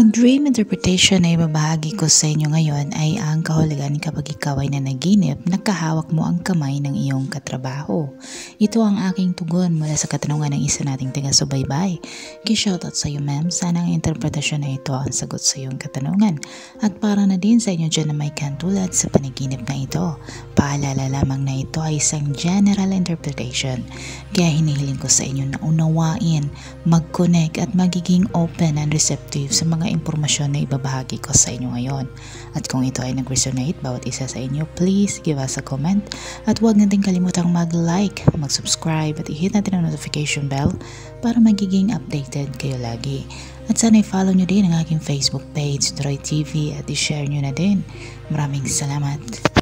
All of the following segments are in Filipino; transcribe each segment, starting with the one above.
Ang dream interpretation na ibabahagi ko sa inyo ngayon ay ang kahulugan kapag ikaw ay nanaginip, nakahawak mo ang kamay ng iyong katrabaho. Ito ang aking tugon mula sa katanungan ng isa nating taga-subaybay. Kishoutout sa iyo ma'am, sana ang interpretasyon na ito ang sagot sa iyong katanungan. At para na din sa inyo dyan na may kantulad sa panaginip na ito, paalala lamang na ito ay isang general interpretation. Kaya hinihiling ko sa inyo na unawain, mag-connect at magiging open and receptive sa mga impormasyon na ibabahagi ko sa inyo ngayon. At kung ito ay nag-resonate bawat isa sa inyo, please give us a comment at huwag natin kalimutang mag-like, mag-subscribe at i-hit natin ang notification bell para magiging updated kayo lagi. At sana i-follow nyo din ang aking Facebook page, Troy TV at i-share nyo na din. Maraming salamat!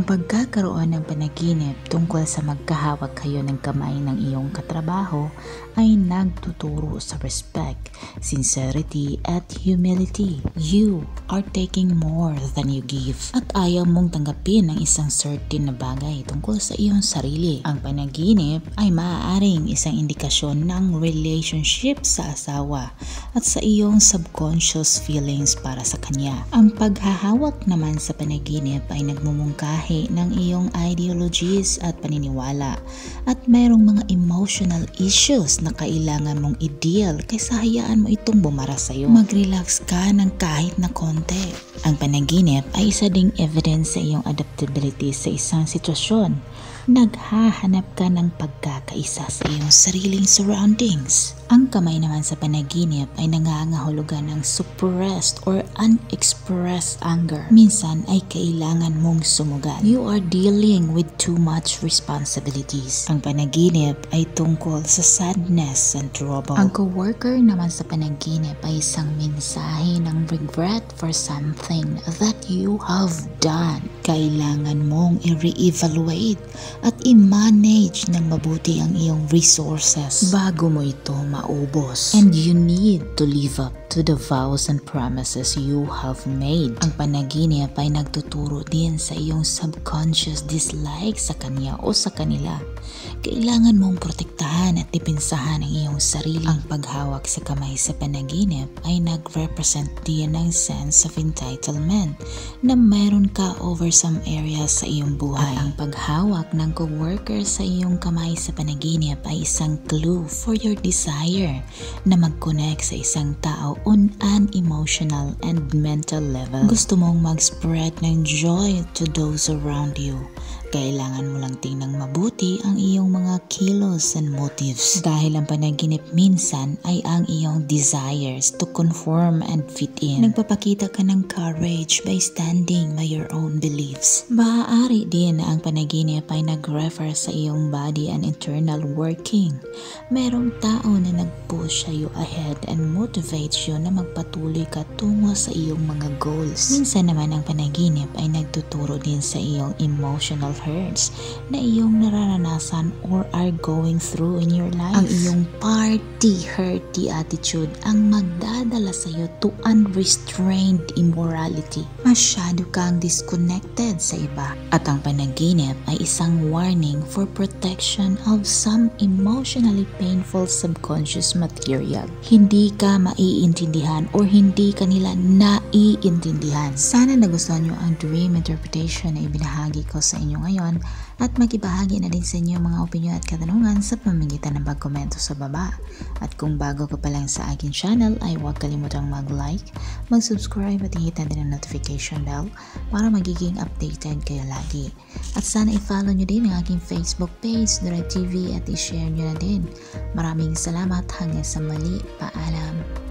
Ang pagkakaroon ng panaginip tungkol sa magkahawak kayo ng kamay ng iyong katrabaho ay nagtuturo sa respect, sincerity at humility. You are taking more than you give at ayaw mong tanggapin ang isang certain na bagay tungkol sa iyong sarili. Ang panaginip ay maaaring isang indikasyon ng relationship sa asawa at sa iyong subconscious feelings para sa kanya. Ang paghahawak naman sa panaginip ay nagmumungkahi lahi ng iyong ideologies at paniniwala at mayroong mga emotional issues na kailangan mong i-deal kaysa hayaan mo itong bumara sa'yo. Mag-relax ka ng kahit na konti. Ang panaginip ay isa ding evidence sa iyong adaptability sa isang sitwasyon. Naghahanap ka ng pagkakaisa sa iyong sariling surroundings. Ang kamay naman sa panaginip ay nangangahulugan ng suppressed or unexpressed anger. Minsan ay kailangan mong sumugal. You are dealing with too much responsibilities. Ang panaginip ay tungkol sa sadness and trouble. Ang coworker naman sa panaginip ay isang mensahe ng regret for something that you have done. Kailangan mong i-reevaluate at i-manage ng mabuti ang iyong resources bago mo ito ma maubos. And you need to live up to the vows and promises you have made. Ang panaginip ay nagtuturo din sa iyong subconscious dislike sa kanya o sa kanila. Kailangan mong protektahan at dipinsahan ang iyong sarili. Ang paghawak sa kamay sa panaginip ay nag-represent din ng sense of entitlement na meron ka over some areas sa iyong buhay. At ang paghawak ng co-worker sa iyong kamay sa panaginip ay isang clue for your desire na mag-connect sa isang tao on an emotional and mental level. Gusto mong mag-spread ng joy to those around you. Kailangan mo lang tingnan mabuti ang iyong mga kilos and motives dahil ang panaginip minsan ay ang iyong desires to conform and fit in. Nagpapakita ka ng courage by standing by your own beliefs. Maaari din na ang panaginip ay nag-refer sa iyong body and internal working. Merong tao na nag-push you ahead and motivates you na magpatuloy ka tungo sa iyong mga goals. Minsan naman ang panaginip ay nagtuturo din sa iyong emotional hurts na iyong nararanasan or are going through in your life. Ang iyong party hurty attitude ang magdadala sa iyo to unrestrained immorality. Masyado kang disconnected sa iba. At ang panaginip ay isang warning for protection of some emotionally painful subconscious material. Hindi ka maiintindihan or hindi kanila naiintindihan. Sana nagustuhan nyo ang dream interpretation na ibinahagi ko sa inyo ngayon ngayon at magibahagi na din sa inyo mga opinion at katanungan sa pamamagitan ng pagkomento sa baba. At kung bago ka pa lang sa akin channel ay huwag kalimutang mag-like, mag-subscribe at i-hit din ang notification bell para magiging updated kayo lagi. At sana i-follow nyo din ang aking Facebook page, Direct TV at i-share nyo na din. Maraming salamat hanggang sa mali. Paalam!